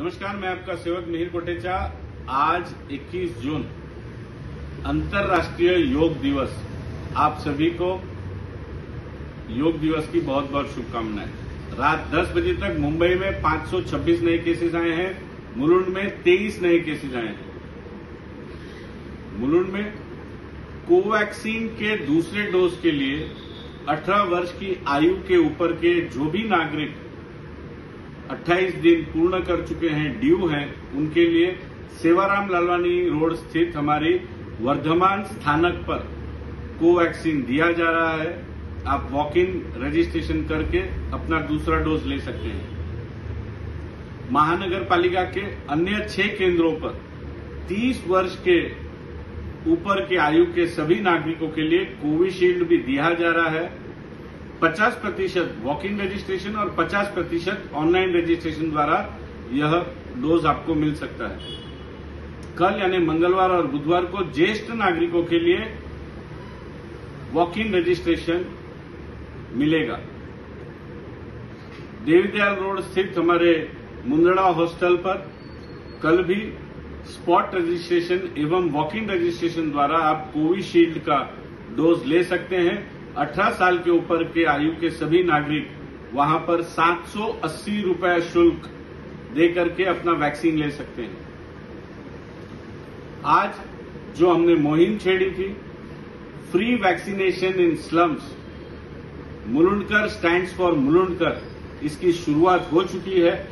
नमस्कार, मैं आपका सेवक मिहिर कोटेचा। आज 21 जून, अंतर्राष्ट्रीय योग दिवस। आप सभी को योग दिवस की बहुत बहुत शुभकामनाएँ। रात 10 बजे तक मुंबई में 526 नए केसेस आए हैं। मुलुंड में 23 नए केसेस आए हैं। मुलुंड में कोवैक्सीन के दूसरे डोज के लिए 18 वर्ष की आयु के ऊपर के जो भी नागरिक 28 दिन पूर्ण कर चुके हैं, ड्यू हैं। उनके लिए सेवाराम लालवानी रोड स्थित हमारी वर्धमान स्थानक पर कोवैक्सीन दिया जा रहा है। आप वॉक इन रजिस्ट्रेशन करके अपना दूसरा डोज ले सकते हैं। महानगर पालिका के अन्य छह केंद्रों पर 30 वर्ष के ऊपर के आयु के सभी नागरिकों के लिए कोविशील्ड भी दिया जा रहा है। 50 प्रतिशत वॉक इन रजिस्ट्रेशन और 50 प्रतिशत ऑनलाइन रजिस्ट्रेशन द्वारा यह डोज आपको मिल सकता है। कल यानी मंगलवार और बुधवार को ज्येष्ठ नागरिकों के लिए वॉक इन रजिस्ट्रेशन मिलेगा। देवीदयाल रोड स्थित हमारे मुंदड़ा हॉस्टल पर कल भी स्पॉट रजिस्ट्रेशन एवं वॉक इन रजिस्ट्रेशन द्वारा आप कोविशील्ड का डोज ले सकते हैं। 18 साल के ऊपर के आयु के सभी नागरिक वहाँ पर 780 रुपए शुल्क देकर के अपना वैक्सीन ले सकते हैं। आज जो हमने मुहिम छेड़ी थी, free vaccination in slums, Mulundkar stands for Mulundkar, इसकी शुरुआत हो चुकी है।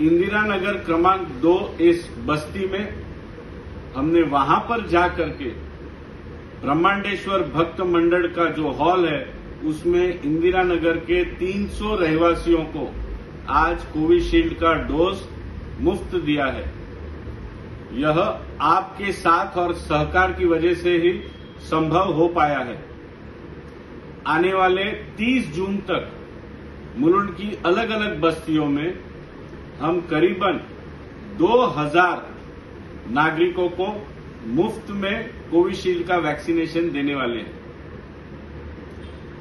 इंदिरा नगर क्रमांक दो इस बस्ती में हमने वहाँ पर जाकर के ब्रह्मांडेश्वर भक्त मंडल का जो हॉल है, उसमें इंदिरा नगर के 300 रहवासियों को आज कोविशील्ड का डोज मुफ़्त दिया है। यह आपके साथ और सहकार की वजह से ही संभव हो पाया है। आने वाले 30 जून तक मुलुंड की अलग अलग बस्तियों में हम करीबन 2000 नागरिकों को मुफ़्त में कोविशील्ड का वैक्सीनेशन देने वाले हैं।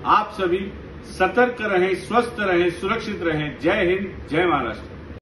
आप सभी सतर्क रहें, स्वस्थ रहें, सुरक्षित रहें। जय हिंद, जय महाराष्ट्र।